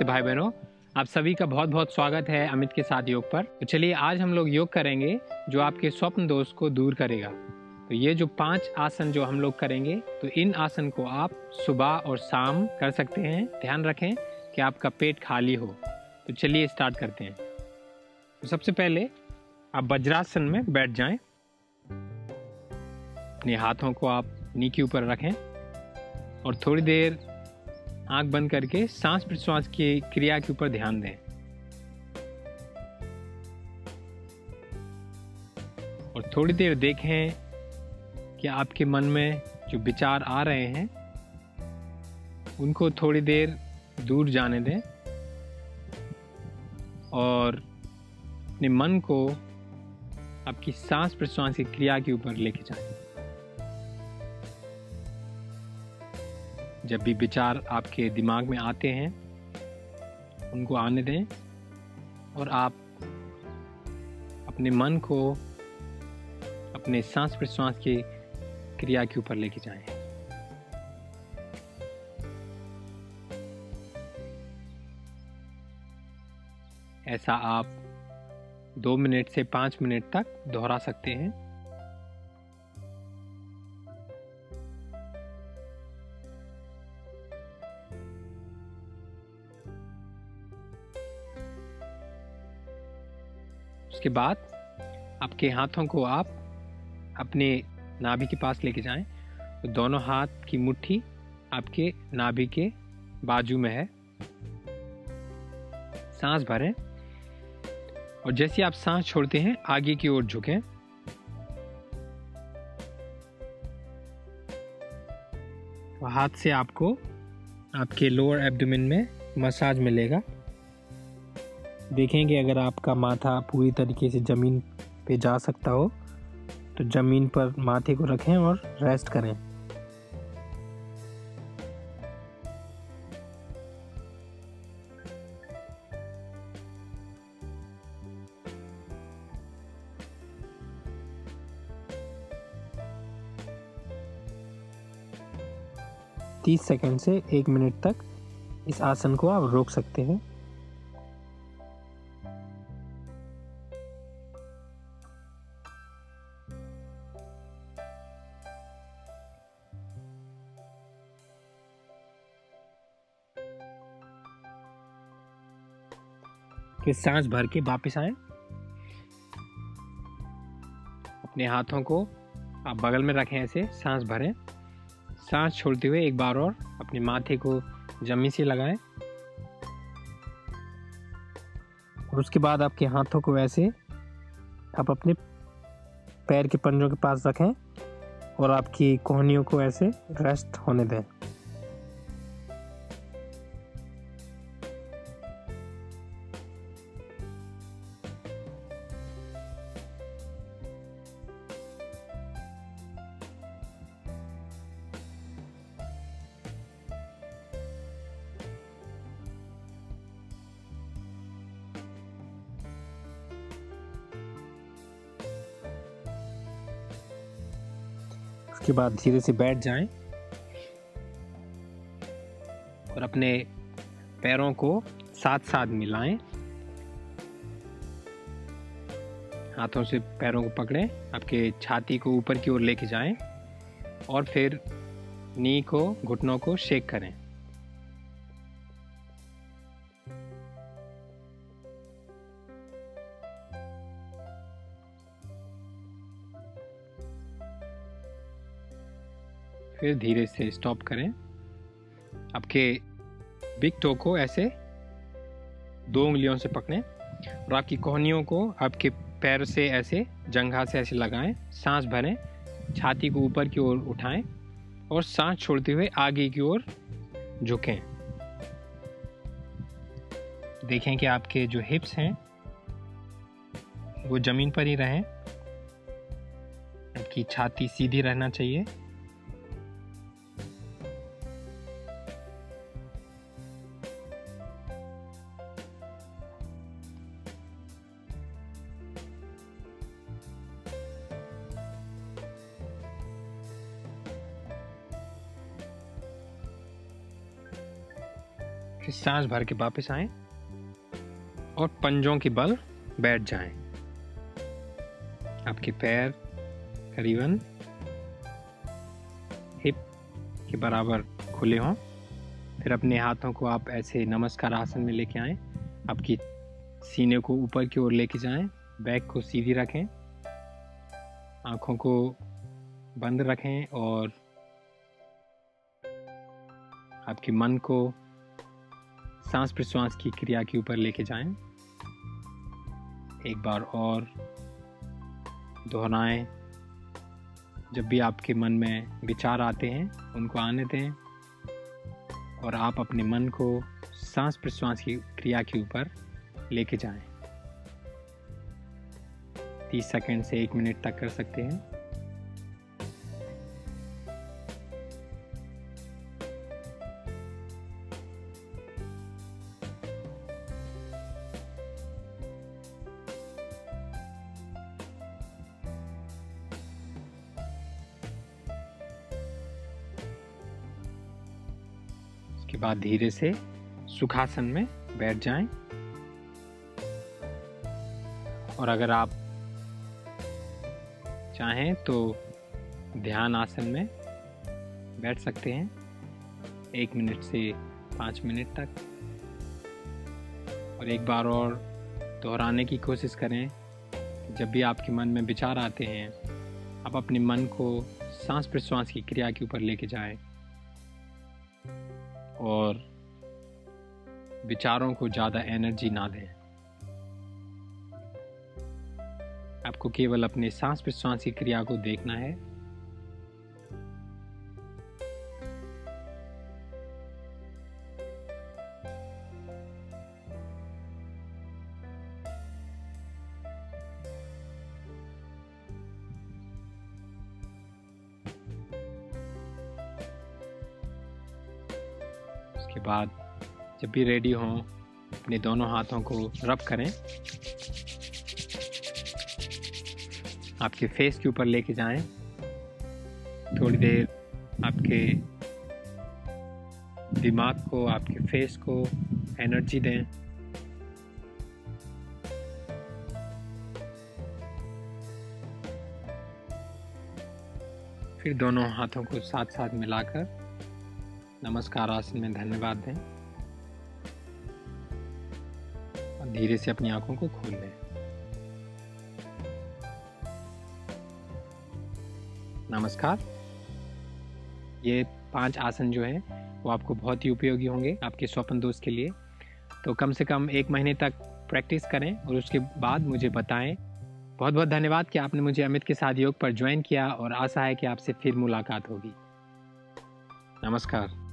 नमस्ते भाई बहनों आप सभी का बहुत बहुत स्वागत है अमित के साथ योग पर। तो चलिए, आज हम लोग योग करेंगे, जो आपके स्वप्न दोष को दूर करेगा। तो ये जो पाँच आसन जो हम लोग करेंगे तो इन आसन को आप सुबह और शाम कर सकते हैं। ध्यान रखें कि आपका पेट खाली हो। तो चलिए स्टार्ट करते हैं। तो सबसे पहले, आप वज्रासन में बैठ जाएँ। अपने हाथों को आप नी के ऊपर रखें। और थोड़ी देर आँख बंद करके सांस प्रश्वास की क्रिया के ऊपर ध्यान दें। और थोड़ी देर देखें कि आपके मन में जो विचार आ रहे हैं, उनको थोड़ी देर दूर जाने दें और अपने मन को आपकी सांस प्रश्वास की क्रिया के ऊपर लेके जाएँ। जब भी विचार आपके दिमाग में आते हैं, उनको आने दें और आप अपने मन को अपने सांस प्रश्वास की क्रिया के ऊपर लेके जाएँ। ऐसा आप दो मिनट से पाँच मिनट तक दोहरा सकते हैं उसके बाद आपके हाथों को आप अपने नाभि के पास लेके जाएँ। तो दोनों हाथ की मुट्ठी आपके नाभि के बाजू में है। सांस भरें। और जैसे आप सांस छोड़ते हैं, आगे की ओर झुकें। तो हाथ से आपको आपके लोअर एब्डोमेन में मसाज मिलेगा। देखेंगे अगर आपका माथा पूरी तरीके से ज़मीन पे जा सकता हो तो ज़मीन पर माथे को रखें और रेस्ट करें। तीस सेकंड से एक मिनट तक इस आसन को आप रोक सकते हैं। फिर सांस भर के वापस आए। अपने हाथों को आप बगल में रखें ऐसे, सांस भरें। सांस छोड़ते हुए एक बार और अपने माथे को जमी से लगाएँ। और उसके बाद आपके हाथों को ऐसे आप अपने पैर के पंजों के पास रखें और आपकी कोहनियों को ऐसे रेस्ट होने दें। उसके बाद धीरे से बैठ जाएँ और अपने पैरों को साथ साथ मिलाएँ। हाथों से पैरों को पकड़ें, आपके छाती को ऊपर की ओर लेके जाएँ और फिर नी को, घुटनों को शेक करें। फिर धीरे से स्टॉप करें। आपके बिग टो को ऐसे दो उंगलियों से पकड़ें और आपकी कोहनियों को आपके पैर से ऐसे, जंघा से ऐसे लगाएँ, सांस भरें, छाती को ऊपर की ओर उठाएँ और सांस छोड़ते हुए आगे की ओर झुकें। देखें कि आपके जो हिप्स हैं, वो ज़मीन पर ही रहें। आपकी छाती सीधी रहना चाहिए। फिर सांस भर के वापस आए और पंजों के बल बैठ जाएँ। आपके पैर करीबन हिप के बराबर खुले हों। फिर अपने हाथों को आप ऐसे नमस्कार आसन में लेके आएँ। आपकी सीने को ऊपर की ओर लेके जाएँ। बैक को सीधी रखें। आँखों को बंद रखें और आपके मन को सांस प्रश्वास की क्रिया के ऊपर लेके जाएँ। एक बार और दोहराएँ। जब भी आपके मन में विचार आते हैं, उनको आने दें और आप अपने मन को सांस प्रश्वास की क्रिया के ऊपर लेके जाएँ। तीस सेकंड से एक मिनट तक कर सकते हैं। बाद धीरे से सुखासन में बैठ जाएँ। और अगर आप चाहें तो ध्यान आसन में बैठ सकते हैं। एक मिनट से पाँच मिनट तक। और एक बार और दोहराने की कोशिश करें। जब भी आपके मन में विचार आते हैं, आप अपने मन को सांस प्रश्वास की क्रिया के ऊपर लेके जाएँ। और विचारों को ज़्यादा एनर्जी ना दें। आपको केवल अपने सांस प्रश्वास की क्रिया को देखना है। उसके बाद जब भी रेडी हों, अपने दोनों हाथों को रब करें। आपके फेस के ऊपर लेके जाएँ। थोड़ी देर आपके दिमाग को, आपके फेस को एनर्जी दें। फिर दोनों हाथों को साथ साथ मिलाकर नमस्कार आसन में धन्यवाद दें। और धीरे से अपनी आँखों को खोल लें। नमस्कार। ये पाँच आसन जो है, वो आपको बहुत ही उपयोगी होंगे आपके स्वप्न दोस्त के लिए। तो कम से कम एक महीने तक प्रैक्टिस करें और उसके बाद मुझे बताएँ। बहुत बहुत धन्यवाद कि आपने मुझे अमित के साथ योग पर ज्वाइन किया और आशा है कि आपसे फिर मुलाकात होगी। नमस्कार।